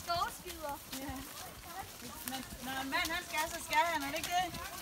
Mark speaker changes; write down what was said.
Speaker 1: skovskider.
Speaker 2: Men når en mand han skal, så skal han, er det ikke det?